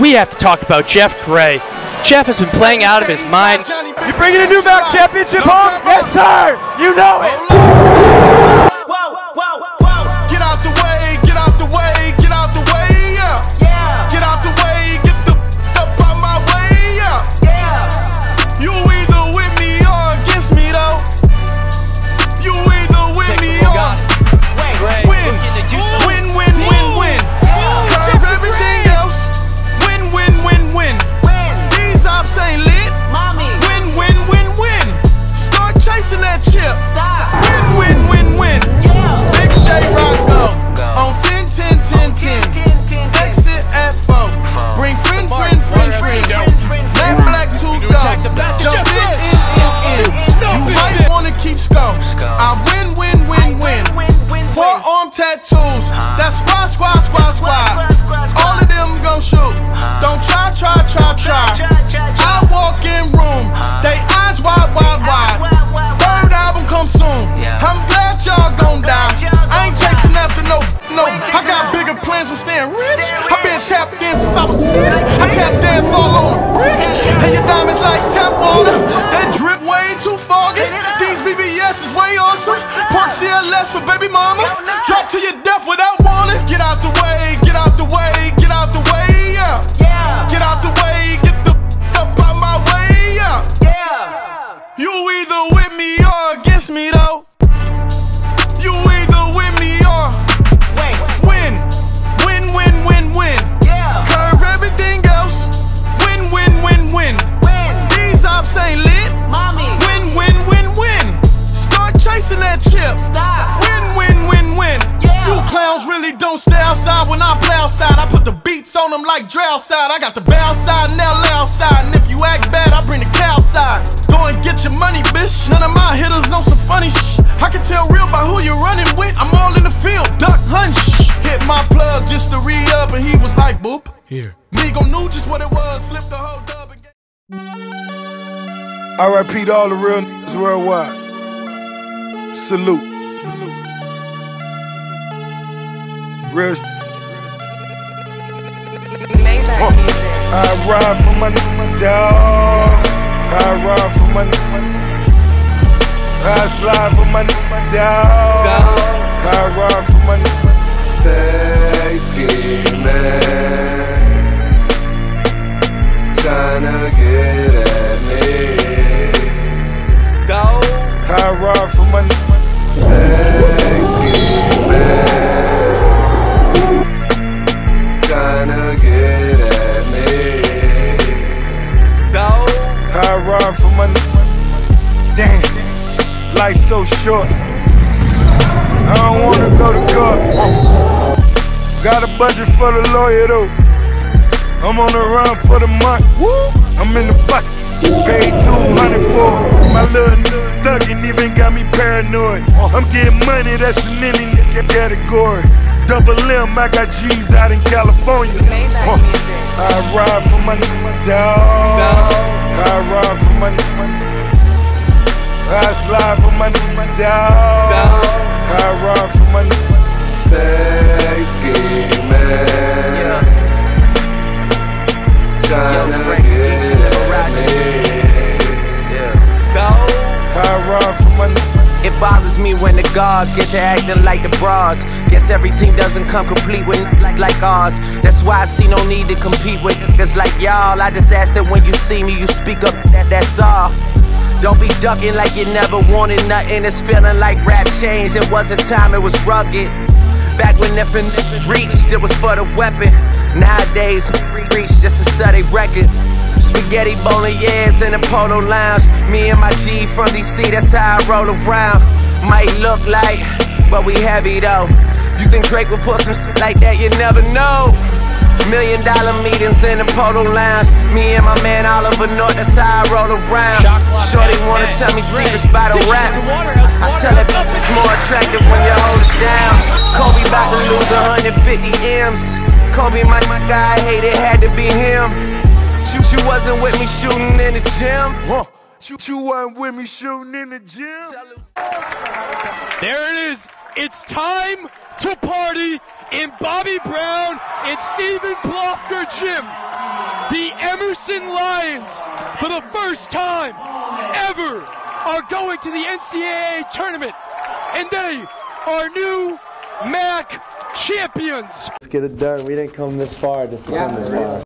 we have to talk about Geoff Gray. Geoff has been playing out of his mind. You bringing a new Mountain Championship home? Yes, sir. You know it. Tattoos. That's squad, squad, squad, squad. All of them gon' shoot. Don't try, try, try, try. I walk in room. They eyes wide, wide, wide. Third album come soon. I'm glad y'all gon' die. I ain't chasing after no, no. I got bigger plans than staying rich. I been tapped in since I was six. I tap dance all on the brick. And your diamonds like VVS is way awesome. Park CLS for baby mama. Drop to your death without warning. Get out the way, get out the way, get out the way, yeah. yeah. Get out the way, get the f- up out my way, yeah. You either with me clowns don't stay outside when I play outside. I put the beats on them like Dre outside. I got the bow side and L outside. And if you act bad, I bring the cow side. Go and get your money, bitch. None of my hitters on some funny shh. I can tell real by who you're running with. I'm all in the field, duck hunt shh. Hit my plug just to re up, and he was like, boop. Here. Migo knew just what it was. Flip the whole dub again. RIP to all the real niggas worldwide. Salute. Real sh- Uh, I ride for my n- dog. I ride for my I slide for my n- dog. I ride for my n- Stay scheming, tryna get at life so short. I don't wanna go to court. Got a budget for the lawyer though. I'm on the run for the month. I'm in the bucket. Paid 200 for my little n- thuggin' even got me paranoid. I'm getting money that's in any nigga category. Double M, I got G's out in California. Uh, I ride for my n- dog. I ride for my n- I slide for my n- dog. I ride for my n- Stay scheming, tryna get at me. I ride for my It bothers me when the guards get to acting like the bras. Guess every team doesn't come complete with like like ours. That's why I see no need to compete with niggas like y'all. I just ask that when you see me, you speak up. That that's all. Don't be ducking like you never wanted nothing. It's feeling like rap changed. It was a time it was rugged. Back when and reached, it was for the weapon. Nowadays, reach just to set a record. Spaghetti bolognese in the polo lounge. Me and my G from DC, that's how I roll around. Might look like, but we heavy though. You think Drake would put some shit like that? You never know. Million dollar meetings in the polo lounge. Me and my man Oliver North, that's how I roll around. Shorty wanna tell me secrets about a rap. I tell her bitch it's more attractive when you hold it down. Kobe about to lose 150 M's. Kobe, my, my guy, hate it had to be him. She, she wasn't with me shooting in the gym. Huh. You, you wasn't with me shooting in the gym. There it is. It's time to party in Bobbi Brown and Steven Plofker Gym. The Emerson Lions, for the first time ever, are going to the NCAA tournament, and they are new MAC champions. Let's get it done. We didn't come this far just to come this far.